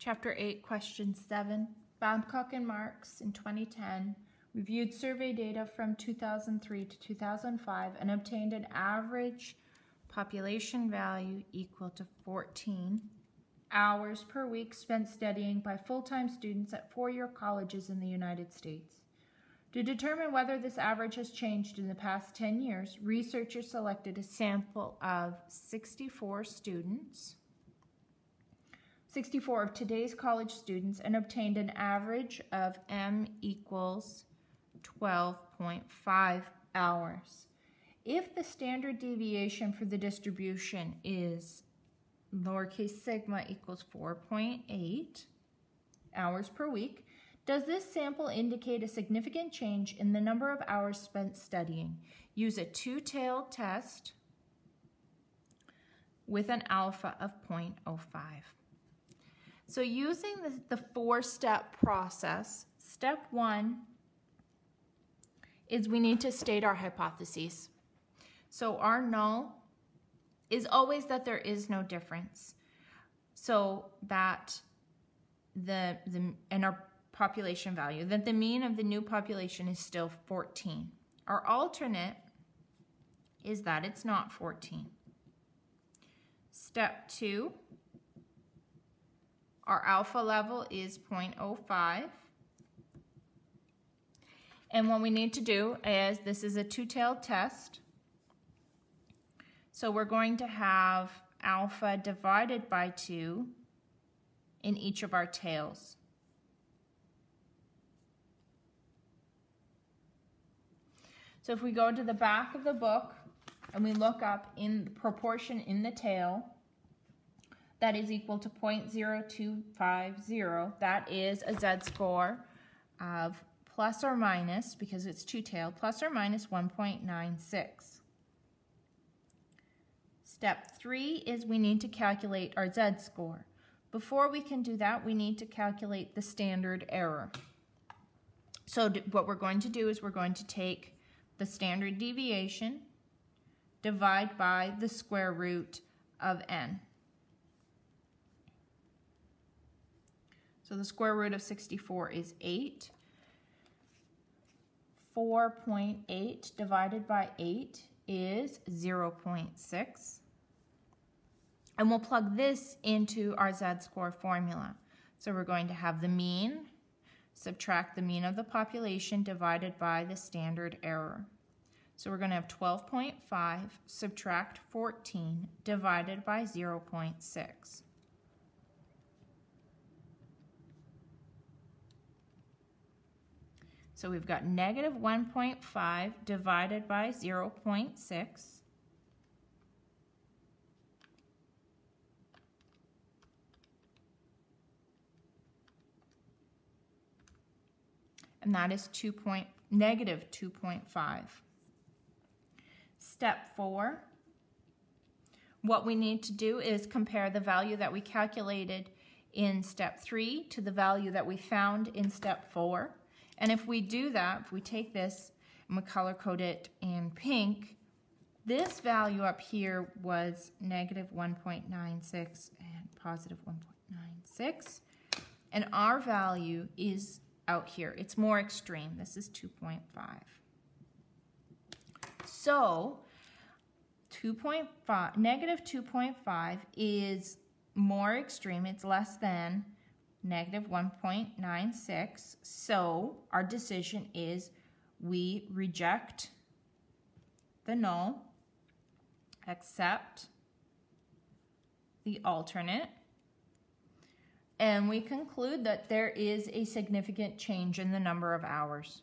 Chapter 8, Question 7. Babcock and Marks in 2010 reviewed survey data from 2003 to 2005 and obtained an average population value equal to 14 hours per week spent studying by full-time students at four-year colleges in the United States. To determine whether this average has changed in the past 10 years, researchers selected a sample of 64 students 64 of today's college students and obtained an average of M equals 12.5 hours. If the standard deviation for the distribution is lowercase sigma equals 4.8 hours per week, does this sample indicate a significant change in the number of hours spent studying? Use a two-tailed test with an alpha of 0.05. So using the, the four-step process, step one is we need to state our hypotheses. So our null is always that there is no difference. So that the, the and our population value, that the mean of the new population is still 14. Our alternate is that it's not 14. Step two our alpha level is 0.05. And what we need to do is, this is a two-tailed test. So we're going to have alpha divided by 2 in each of our tails. So if we go to the back of the book and we look up in the proportion in the tail, that is equal to 0.0250. That is a z-score of plus or minus, because it's two-tailed, plus or minus 1.96. Step three is we need to calculate our z-score. Before we can do that, we need to calculate the standard error. So what we're going to do is we're going to take the standard deviation, divide by the square root of n. So the square root of 64 is 8. 4.8 divided by 8 is 0 0.6. And we'll plug this into our z-score formula. So we're going to have the mean, subtract the mean of the population divided by the standard error. So we're going to have 12.5 subtract 14 divided by 0 0.6. So we've got negative 1.5 divided by 0 0.6. And that is 2 point, negative 2.5. Step 4. What we need to do is compare the value that we calculated in step 3 to the value that we found in step 4. And if we do that, if we take this and we color code it in pink, this value up here was negative 1.96 and positive 1.96. And our value is out here. It's more extreme. This is 2.5. So 2.5, negative 2.5 is more extreme. It's less than negative 1.96. So our decision is we reject the null, accept the alternate, and we conclude that there is a significant change in the number of hours.